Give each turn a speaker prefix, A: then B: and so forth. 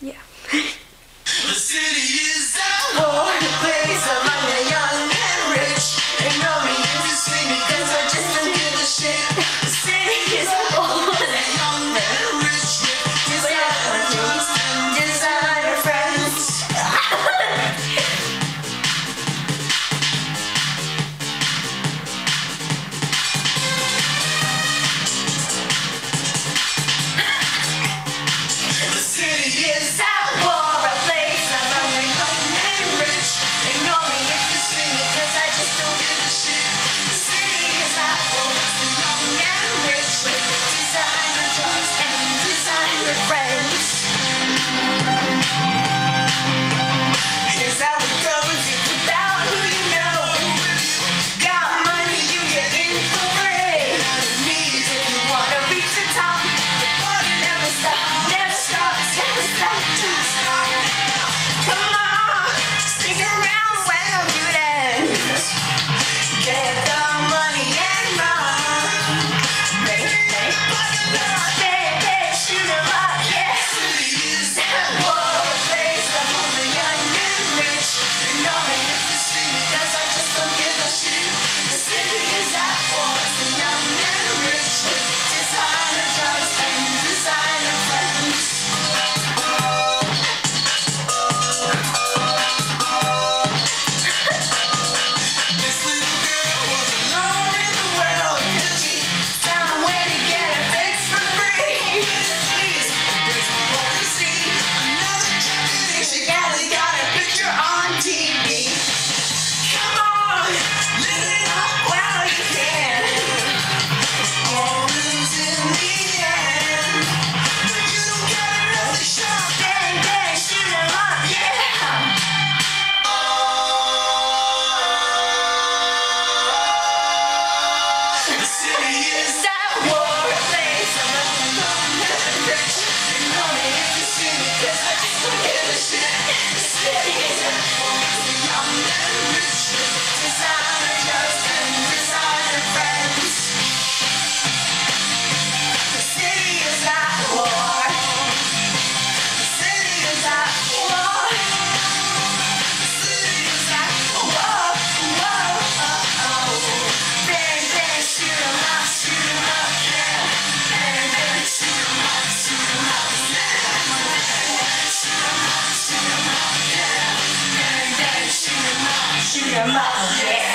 A: Yeah. 全吧 ok